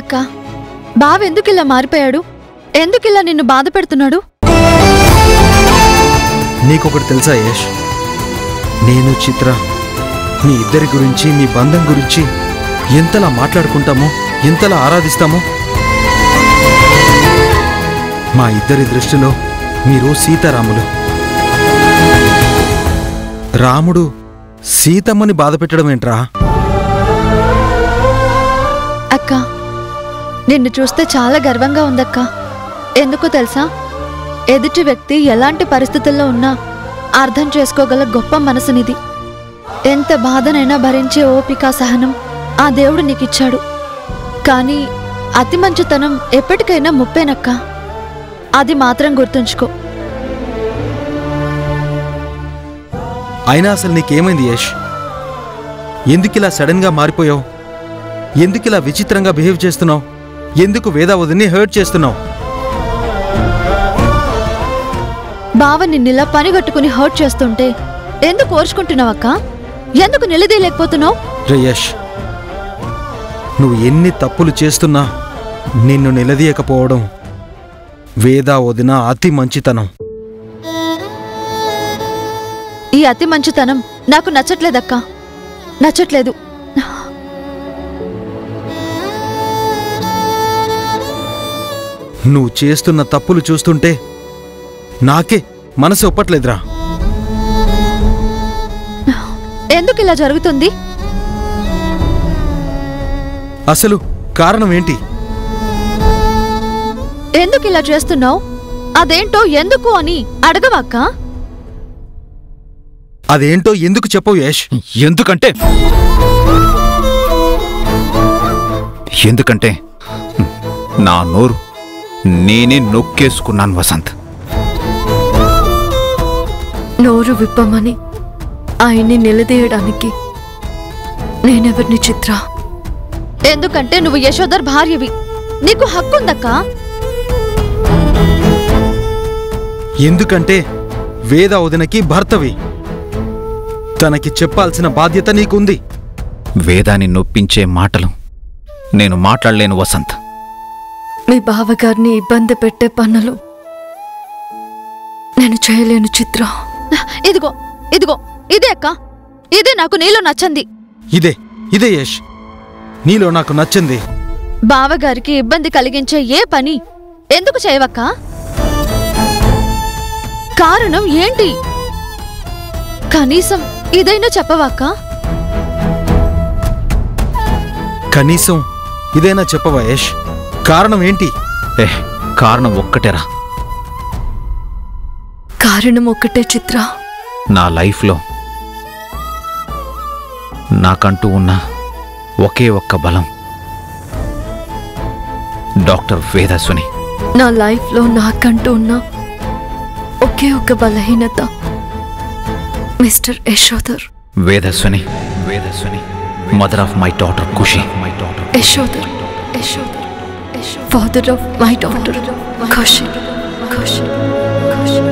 అక్క బావ ఎందుకు ఇలా మారిపోయాడు? ఎందుకు ఇలా నిన్ను బాధ పెడుతున్నాడు? నీకొకటి తెలుసా యష్? నేను చిత్ర మీ ఇద్దరి గురించి మీ బంధం గురించి ఎంతలా మాట్లాడుకుంటామో ఎంతలా ఆరాధిస్తామో? మా ఇద్దరి దృష్టిలో మీరు సీతారాములు. రాముడు సీతమ్మని బాధ పెట్టడం ఏంట్రా అక్క నిన్ను చూస్తే చాలా గర్వంగా ఉందక్క. ఎందుకు తెలుసా? ఎదుటి వ్యక్తి ఎలాంటి పరిస్థితుల్లో ఉన్నా అర్థం చేసుకోగల గొప్ప మనసునిది. ఎంత బాధనైనా భరించే ఓపిక సహనం ఆ దేవుడు నీకిచ్చాడు. కానీ అతి మంచితనం ఎప్పటికైనా ముప్పేనక్క. అది మాత్రం గుర్తుంచుకో. అయినా అసలు నీకేమైంది యష్? ఎందుకిలా సడన్గా మారిపోయావు? ఎందుకిలా విచిత్రంగా బిహేవ్ చేస్తున్నావు? ఎందుకు వేదావతిని హర్ట్ చేస్తున్నావు? బావ నిన్నిలా పనిగట్టుకుని హర్ట్ చేస్తుంటే ఎందుకు ఓర్చుకుంటున్నావక్క? ఎందుకు నిలదీయలేకపోతున్నావు? రే యష్ నువ్వు ఎన్ని తప్పులు చేస్తున్నా నిన్ను నిలదీయకపోవడం వేదా వదిన అతి మంచితనం. ఈ అతి మంచితనం నాకు నచ్చట్లేదక్క. నచ్చట్లేదు. నువ్వు చేస్తున్న తప్పులు చూస్తుంటే నాకే మనసు ఒప్పట్లేదురా. ఎందుకు ఇలా జరుగుతుంది? అసలు కారణం ఏంటి? ఎందుకు ఇలా చేస్తున్నావు? అదేంటో ఎందుకు అని అడగవాక్క? అదేంటో ఎందుకు చెప్పవు యష్? ఎందుకంటే? ఎందుకంటే నా నోరు నేనే నొక్కేసుకున్నాను వసంత్. నోరు విప్పమని ఆయన్ని నిలదీయడానికి నేనెవరిని చిత్ర? ఎందుకంటే నువ్వు యశోదర్ భార్యవి. నీకు హక్కుందక్కా? ఎందుకంటే వేద వదినకి భర్తవి. తనకి చెప్పాల్సిన బాధ్యత నీకుంది. వేదాన్ని నొప్పించే మాటలు నేను మాట్లాడలేను వసంత్. మీ బావగారిని ఇబ్బంది పెట్టే పనులు నేను చేయలేను చిత్ర. ఇదిగో ఇదిగో ఇదే అక్క. ఇదే నాకు నీలో నచ్చంది. ఇదే ఇదే యష్. నీలో నాకు నచ్చింది. బావగారికి ఇబ్బంది కలిగించే ఏ పని? ఎందుకు చేయవక్క? కారణం ఏంటి? కనీసం ఇదైనా చెప్పవాక్క? కనీసం ఇదైనా చెప్పవా యష్? కారణం ఏంటి? ఏ కారణం ఒక్కటేరా. కారణం ఒక్కటే చిత్ర. నా లైఫ్లో నాకంటూ ఉన్న ఒకే ఒక్క బలం. డాక్టర్ వేదస్సుని నా లైఫ్లో నాకంటూ ఉన్న ఒకే ఒక బలహీనత. మిస్టర్ యశోదర్ వేదస్సుని వేదస్సుని mother of my daughter Khushi. My daughter Yashodhar Yashodhar father of my daughter Khushi Khushi Khushi